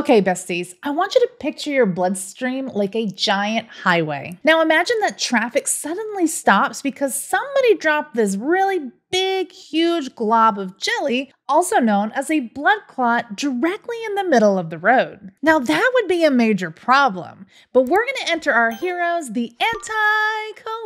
Okay, besties, I want you to picture your bloodstream like a giant highway. Now imagine that traffic suddenly stops because somebody dropped this really big, huge glob of jelly, also known as a blood clot, directly in the middle of the road. Now, that would be a major problem, but we're going to enter our heroes, the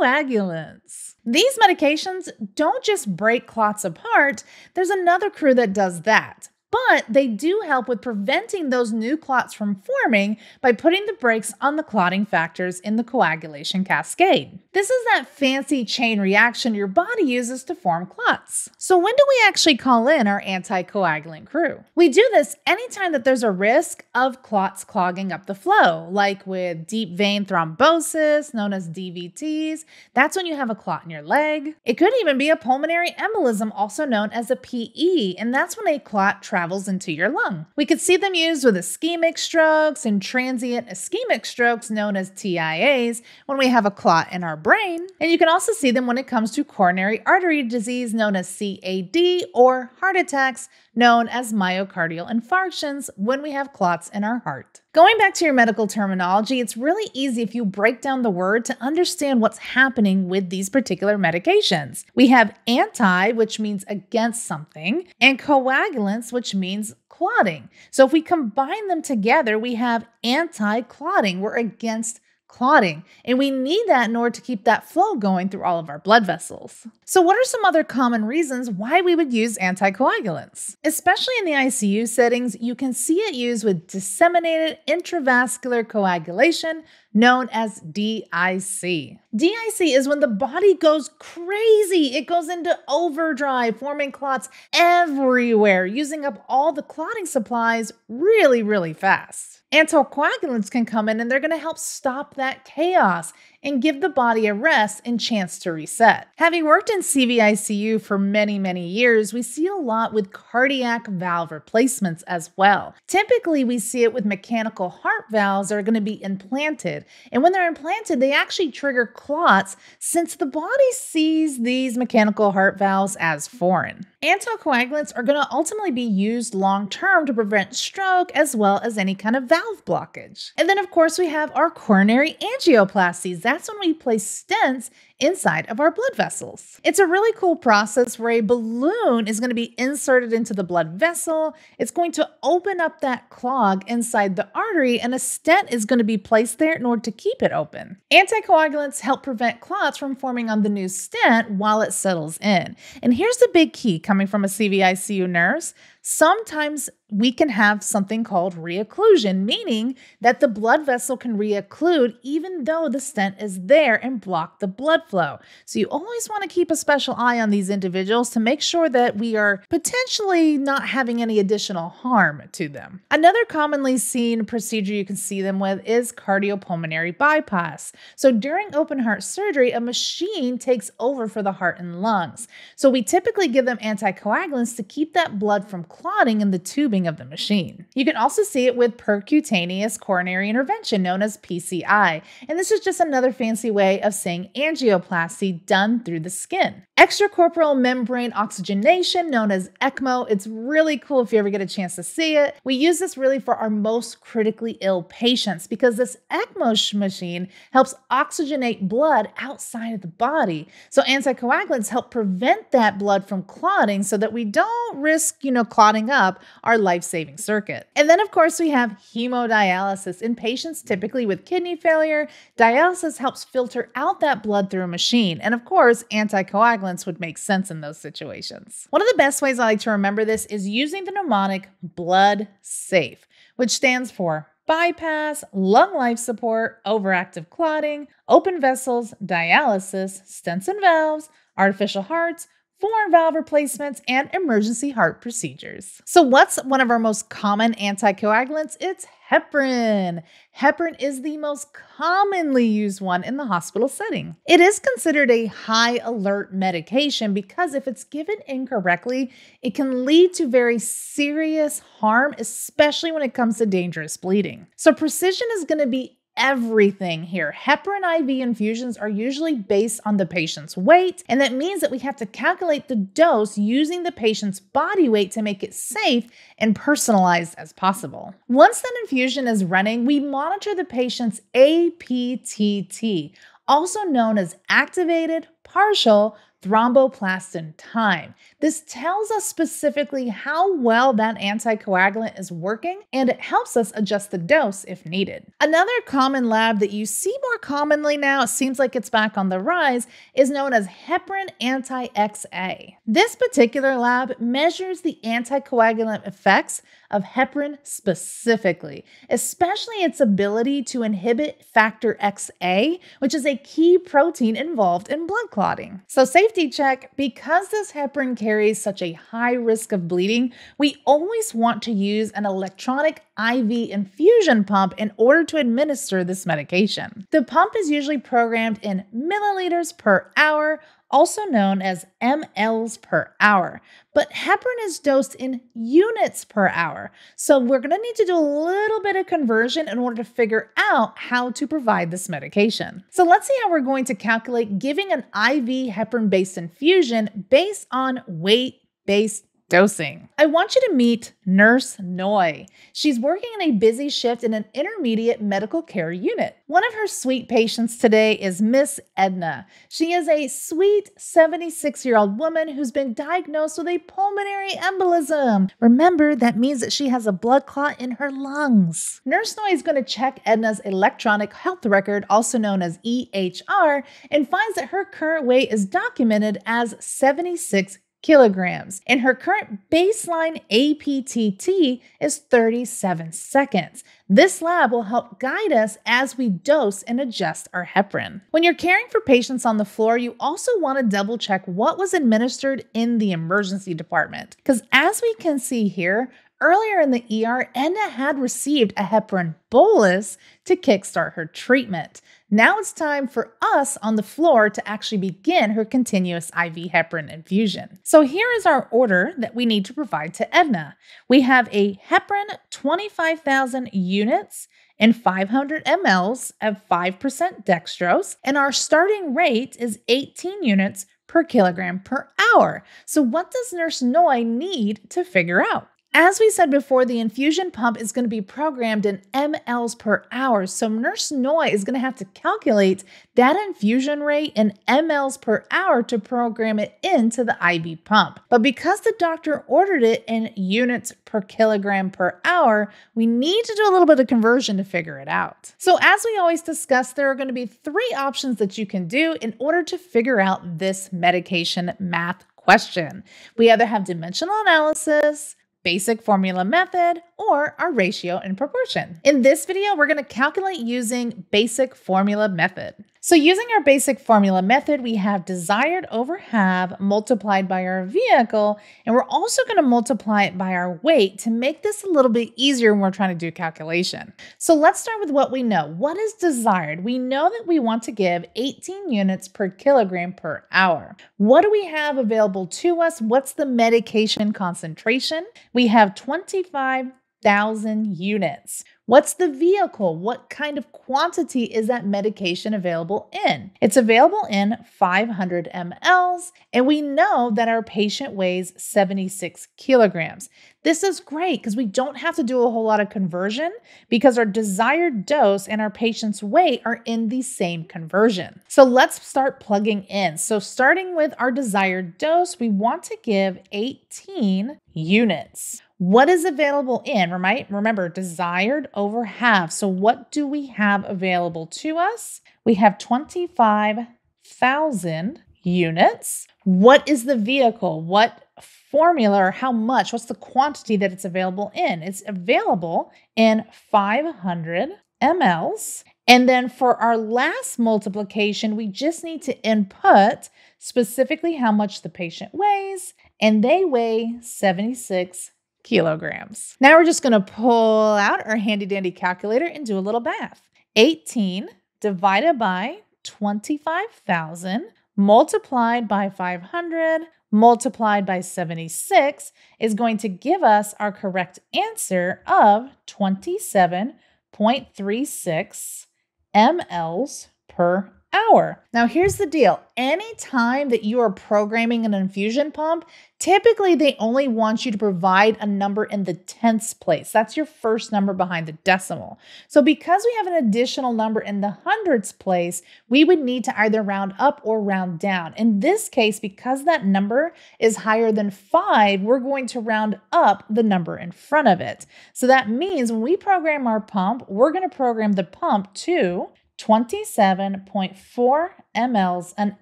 anticoagulants. These medications don't just break clots apart, there's another crew that does that but they do help with preventing those new clots from forming by putting the brakes on the clotting factors in the coagulation cascade. This is that fancy chain reaction your body uses to form clots. So, when do we actually call in our anticoagulant crew? We do this anytime that there's a risk of clots clogging up the flow, like with deep vein thrombosis, known as DVTs. That's when you have a clot in your leg. It could even be a pulmonary embolism, also known as a PE, and that's when a clot travels travels into your lung. We could see them used with ischemic strokes and transient ischemic strokes, known as TIAs, when we have a clot in our brain. And you can also see them when it comes to coronary artery disease, known as CAD, or heart attacks, known as myocardial infarctions, when we have clots in our heart. Going back to your medical terminology, it's really easy if you break down the word to understand what's happening with these particular medications. We have anti, which means against something, and coagulants, which means clotting. So if we combine them together, we have anti clotting. We're against clotting. And we need that in order to keep that flow going through all of our blood vessels. So, what are some other common reasons why we would use anticoagulants? Especially in the ICU settings, you can see it used with disseminated intravascular coagulation, known as DIC. DIC is when the body goes crazy. It goes into overdrive, forming clots everywhere, using up all the clotting supplies really, really fast. Anticoagulants can come in and they're going to help stop that chaos and give the body a rest and chance to reset. Having worked in CVICU for many, many years, we see a lot with cardiac valve replacements as well. Typically, we see it with mechanical heart valves that are going to be implanted. And when they're implanted, they actually trigger clots since the body sees these mechanical heart valves as foreign. Anticoagulants are going to ultimately be used long term to prevent stroke as well as any kind of valve blockage. And then, of course, we have our coronary angioplasties. That's when we place stents inside of our blood vessels. It's a really cool process where a balloon is going to be inserted into the blood vessel. It's going to open up that clog inside the artery, and a stent is going to be placed there in order to keep it open. Anticoagulants help prevent clots from forming on the new stent while it settles in. And here's the big key coming from a CVICU nurse sometimes we can have something called reocclusion, meaning that the blood vessel can reocclude even though the stent is there and block the blood flow. So you always want to keep a special eye on these individuals to make sure that we are potentially not having any additional harm to them. Another commonly seen procedure you can see them with is cardiopulmonary bypass. So during open heart surgery, a machine takes over for the heart and lungs. So we typically give them anticoagulants to keep that blood from clotting in the tubing of the machine. You can also see it with percutaneous coronary intervention, known as PCI, and this is just another fancy way of saying angioplasty done through the skin. Extracorporeal membrane oxygenation, known as ECMO, it's really cool if you ever get a chance to see it. We use this really for our most critically ill patients because this ECMO machine helps oxygenate blood outside of the body. So anticoagulants help prevent that blood from clotting so that we don't risk, you know, clotting up our life-saving circuit. And then of course we have hemodialysis. In patients typically with kidney failure, dialysis helps filter out that blood through a machine. And of course, anticoagulants would make sense in those situations. One of the best ways I like to remember this is using the mnemonic blood safe, which stands for bypass, lung life support, overactive clotting, open vessels, dialysis, stents and valves, artificial hearts, foreign valve replacements, and emergency heart procedures. So, what's one of our most common anticoagulants? It's heparin. Heparin is the most commonly used one in the hospital setting. It is considered a high alert medication because if it's given incorrectly, it can lead to very serious harm, especially when it comes to dangerous bleeding. So, precision is going to be everything here. Heparin IV infusions are usually based on the patient's weight, and that means that we have to calculate the dose using the patient's body weight to make it safe and personalized as possible. Once that infusion is running, we monitor the patient's APTT, also known as activated partial thromboplastin time. This tells us specifically how well that anticoagulant is working, and it helps us adjust the dose if needed. Another common lab that you see more commonly now, it seems like it's back on the rise, is known as heparin anti-XA. This particular lab measures the anticoagulant effects of heparin specifically, especially its ability to inhibit factor XA, which is a key protein involved in blood clotting. So, safety check because this heparin carries such a high risk of bleeding, we always want to use an electronic IV infusion pump in order to administer this medication. The pump is usually programmed in milliliters per hour also known as mLs per hour. But heparin is dosed in units per hour. So we're going to need to do a little bit of conversion in order to figure out how to provide this medication. So let's see how we're going to calculate giving an IV heparin based infusion based on weight based dosing. I want you to meet Nurse Noy. She's working in a busy shift in an intermediate medical care unit. One of her sweet patients today is Miss Edna. She is a sweet 76 year old woman who's been diagnosed with a pulmonary embolism. Remember, that means that she has a blood clot in her lungs. Nurse Noy is going to check Edna's electronic health record, also known as EHR, and finds that her current weight is documented as 76 kilograms, and her current baseline APTT is 37 seconds. This lab will help guide us as we dose and adjust our heparin. When you're caring for patients on the floor, you also want to double check what was administered in the emergency department. Because as we can see here, Earlier in the ER, Edna had received a heparin bolus to kickstart her treatment. Now it's time for us on the floor to actually begin her continuous IV heparin infusion. So here is our order that we need to provide to Edna. We have a heparin 25,000 units and 500 mLs of 5% dextrose, and our starting rate is 18 units per kilogram per hour. So what does Nurse Noy need to figure out? As we said before, the infusion pump is going to be programmed in mLs per hour. So Nurse Noy is going to have to calculate that infusion rate in mLs per hour to program it into the IV pump. But because the doctor ordered it in units per kilogram per hour, we need to do a little bit of conversion to figure it out. So as we always discuss, there are going to be three options that you can do in order to figure out this medication math question. We either have dimensional analysis, basic formula method, or our ratio and proportion. In this video, we're going to calculate using basic formula method. So using our basic formula method, we have desired over have multiplied by our vehicle, and we're also going to multiply it by our weight to make this a little bit easier when we're trying to do calculation. So let's start with what we know. What is desired? We know that we want to give 18 units per kilogram per hour. What do we have available to us? What's the medication concentration? We have 25 thousand units. What's the vehicle? What kind of quantity is that medication available in? It's available in 500 mLs, and we know that our patient weighs 76 kilograms. This is great because we don't have to do a whole lot of conversion because our desired dose and our patient's weight are in the same conversion. So let's start plugging in. So, starting with our desired dose, we want to give 18 units what is available in? Remember, desired over have. So, what do we have available to us? We have 25,000 units. What is the vehicle? What formula or how much? What's the quantity that it's available in? It's available in 500 mLs. And then for our last multiplication, we just need to input specifically how much the patient weighs, and they weigh 76 kilograms. Now we're just going to pull out our handy dandy calculator and do a little math. 18 divided by 25,000 multiplied by 500 multiplied by 76 is going to give us our correct answer of 27.36 mLs per hour. Now, here's the deal any time that you are programming an infusion pump, typically they only want you to provide a number in the tenths place. That's your first number behind the decimal. So, because we have an additional number in the hundredths place, we would need to either round up or round down. In this case, because that number is higher than five, we're going to round up the number in front of it. So, that means when we program our pump, we're going to program the pump to 27.4 mLs an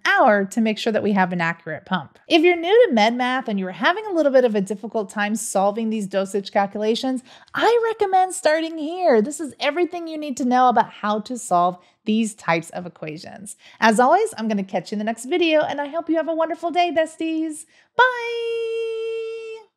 hour to make sure that we have an accurate pump. If you're new to med math and you're having a little bit of a difficult time solving these dosage calculations, I recommend starting here. This is everything you need to know about how to solve these types of equations. As always, I'm going to catch you in the next video and I hope you have a wonderful day, besties. Bye!